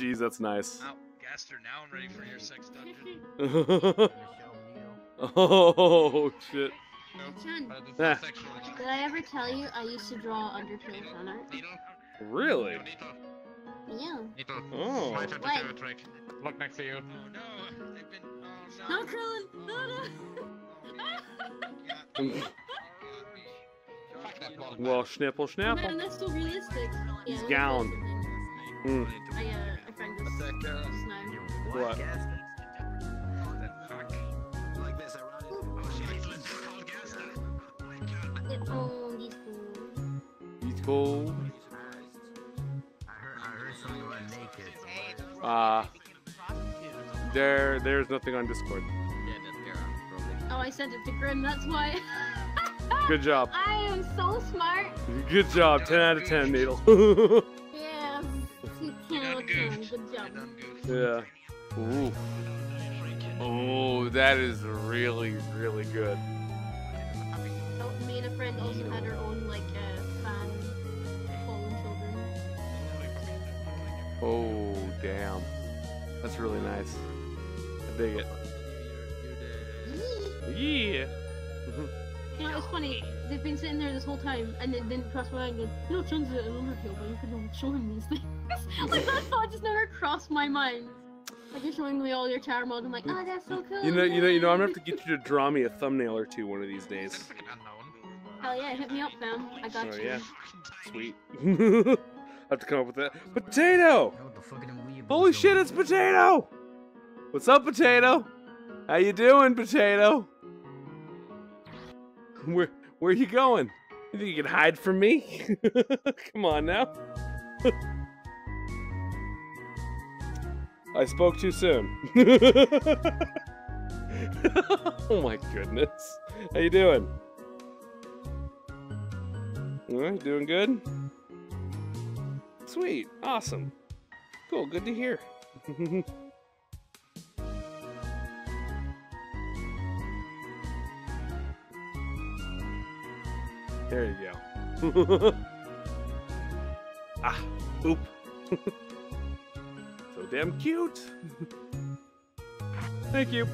That's nice. Oh, Gaster, now I'm ready for your sex dungeon. oh shit. Chen, this is Ah. did I ever tell you I used to draw Undertale fan art? Really? Yeah. Oh. My turn to Wait. do a trick. Look next to you. Oh no, they've been. Oh No, no. Krillin! No, no! Fuck that ball. Well, schnipple Man, schnapple. that's so realistic. Yeah, He's let gowned. it Mm. then. I, uh, I found this Attack, uh, just now. What? Like this, It, oh, he's cool. He's cool. I heard, I heard something about naked. Uh, there, there's nothing on Discord. Oh, I sent it to Grim, that's why. Good job. I am so smart. Good job. 10 out of 10, Needle. yeah. Ooh. Oh, that is really, really good. Oh, me and a friend also had our own, like, uh, fan fallen children. Oh, damn. That's really nice. I dig it. Yeah. You know, it's funny. They've been sitting there this whole time, and it didn't cross my mind. You know, Chun's an Undertale, but you could show him these things. like that thought just never crossed my mind. Like you're showing me all your tower mods. I'm like, oh, that's so cool. You know, you know, you know. I'm gonna have to get you to draw me a thumbnail or two one of these days. Fucking. Hell yeah, hit me up, fam. I got Oh you. yeah, sweet. I have to come up with that. Potato! Yo, the fucking weeaboos Holy shit, it's. Potato! What's up, Potato? How you doing, Potato? Where where you going? You think you can hide from me? Come on now. I spoke too soon. oh my goodness. How you doing? Alright, doing good? Sweet. Awesome. Cool, good to hear. there you go. ah, oop. So damn cute. Thank you.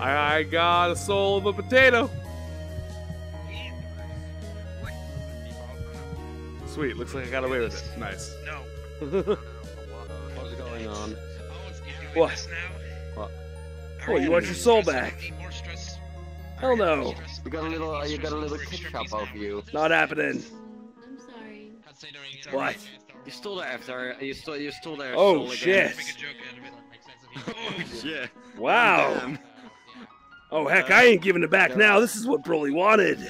I, I got a soul of a potato. Sweet, looks like I got away with it. Nice. No. What's going on? Oh, if you're doing What? now. What? Oh, you you want your soul back? Need more stress? Hell no. You got a little, uh, you got a little ketchup off you. Not happening. I'm sorry. What? You stole that after, you stole, you stole that. Oh, soul again. shit. Make a joke out of it. Oh shit. Wow. Damn. Oh heck, I ain't giving it back now. This is what Broly wanted.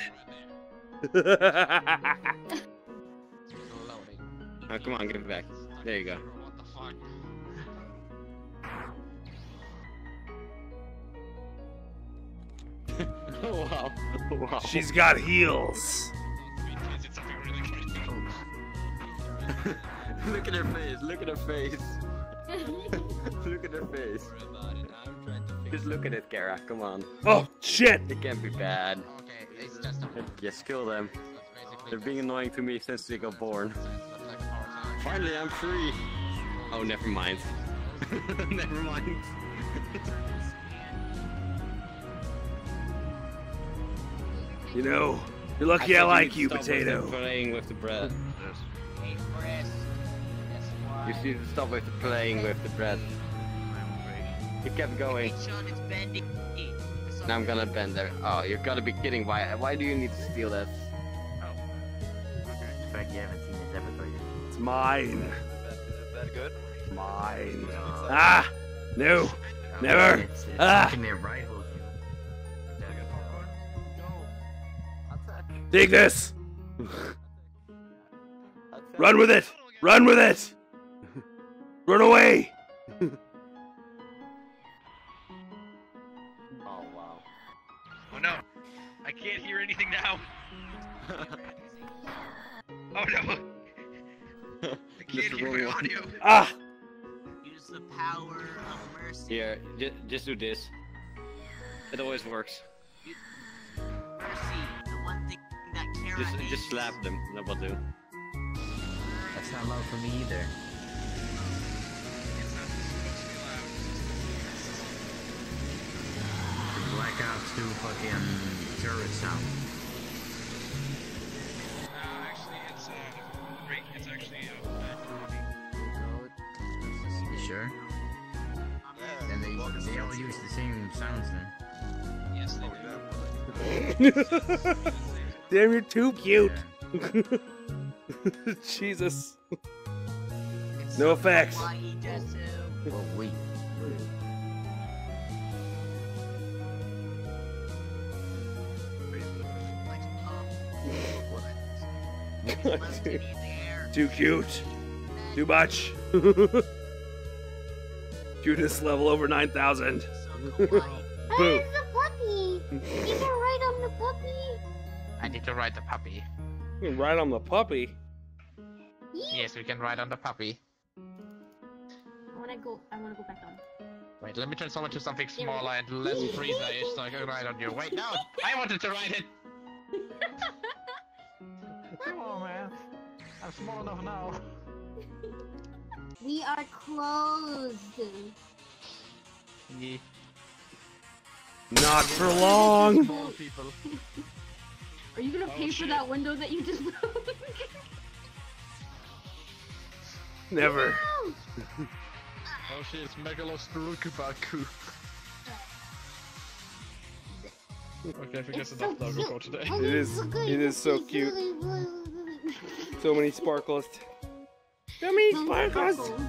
Oh, come on, give it back. There you go. Oh wow. Wow. She's got heels. Is it something really critical? look at her face. Look at her face. look at her face. Just look at it, Chara. Come on. Oh shit! It can't be bad. Okay, it's just a... Kill them. They're being annoying to me since they got born. Like our time. Finally, I'm free. Oh, never mind. never mind. You know, you're lucky I, thought like you'd you, stop with potato. the Playing with the bread. Hey, Chris. Guess what? You see, stop with the playing with the bread. You kept going. Sean, it's bending. Now I'm gonna bend there. Oh, you gotta be kidding. Why? Why do you need to steal that? In fact, you haven't seen this episode yet. It's mine. Is that good? Mine. Uh, Ah! No! Never. It's, it's Ah. Take this! Run with it! Run with it! Run away! Oh wow. Oh no. I can't hear anything now. Oh no. I can't hear my audio. Ah! Use the power of mercy. Here, j- just do this. It always works. Just just slap them. That will do. That's not loud for me either. It's not supposed to be loud. The Black Ops 2 fucking turret sound. Uh, actually, it's uh. It's actually uh, You sure? And they, they all use the same sounds then. yes, they do. Damn, you're too cute. Yeah. Jesus. It's No effects. kawaii, Desu. Oh, wait. Like, oh, levitating in. Too cute. Too much. Cuteness level over 9,000. So kawaii. Boo. the puppy. He's alright on the puppy. I need to ride the puppy. Ride on the puppy. Yes, we can ride on the puppy. I wanna go. I wanna go back down. Wait, let me turn someone to something There we go. smaller and less Frieza-ish so I can ride on you. Wait, no! I wanted to ride it! Come on, man. I'm small enough now. We are closed. Yeah. Not for long. Small people. Are you gonna Oh, pay for that window that you just broke? Never. Oh shit, it's Megalostrukubaku. Okay, I think that's It's enough so logo today. It is. It is so cute. So many sparkles. So many sparkles. sparkles.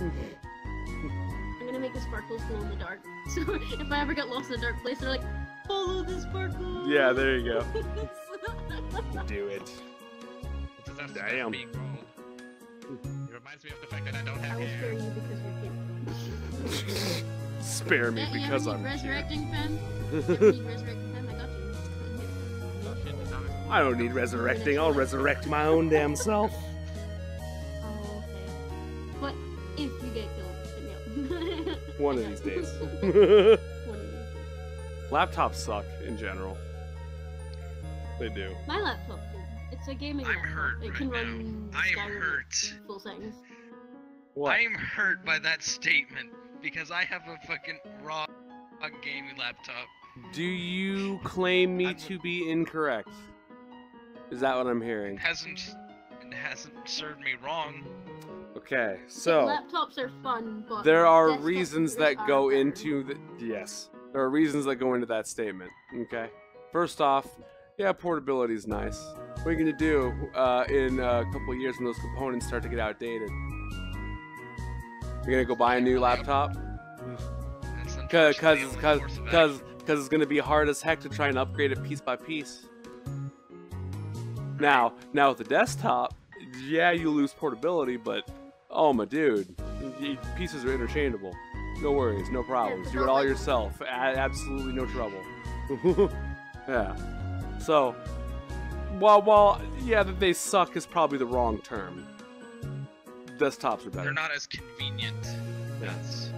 I'm gonna make the sparkles glow in the dark. So if I ever get lost in a dark place, they're like, follow the sparkles. Yeah, there you go. Do it. It's just after Damn. being rolled. It reminds me of the fact that I don't I have will spare hair. you because you're cute. Spare me because I'm cute. resurrecting pen? You ever need resurrecting pen? I got you. Oh shit, it's not- I don't need resurrecting. I'll resurrect my own damn self. Oh, okay. But if you get killed, then. One of these days. One of these days. Laptops suck in general. They do. My laptop, dude. It's a gaming I'm laptop. hurt it right can now. run I am hurt. Full settings. What? I'm hurt by that statement because I have a fucking raw gaming laptop. Do you claim me I'm- to be incorrect? Is that what I'm hearing? It hasn't it hasn't served me wrong. Okay, Yeah, so laptops are fun, but there are reasons that are go better. into the yes. There are reasons that go into that statement. Okay. First off, yeah, portability is nice. What are you gonna do uh, in a couple of years when those components start to get outdated? You're gonna go buy a new laptop? Cause, cause, cause, cause, it's gonna be hard as heck to try and upgrade it piece by piece. Now, now with the desktop, yeah, you lose portability, but oh my dude, pieces are interchangeable. No worries, no problems. Do it all yourself. A- absolutely no trouble. yeah. So, while while yeah, that they suck is probably the wrong term. Desktops are better. They're not as convenient. That's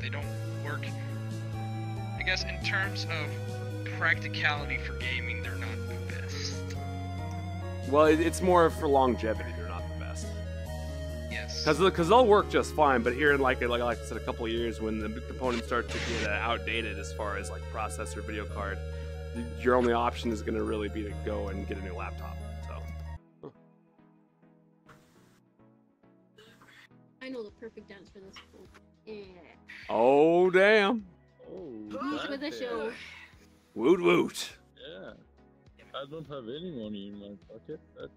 they don't work. I guess in terms of practicality for gaming, they're not the best. Well, it, it's more for longevity. They're not the best. Yes. Because because they'll work just fine, but here in like like like I said, a couple of years when the components start to get uh, outdated as far as like processor, video card, your only option is going to really be to go and get a new laptop. So I know the perfect dance for this. Yeah. oh damn, oh, Who's with the show? woot woot. Yeah. I don't have any money in my pocket. That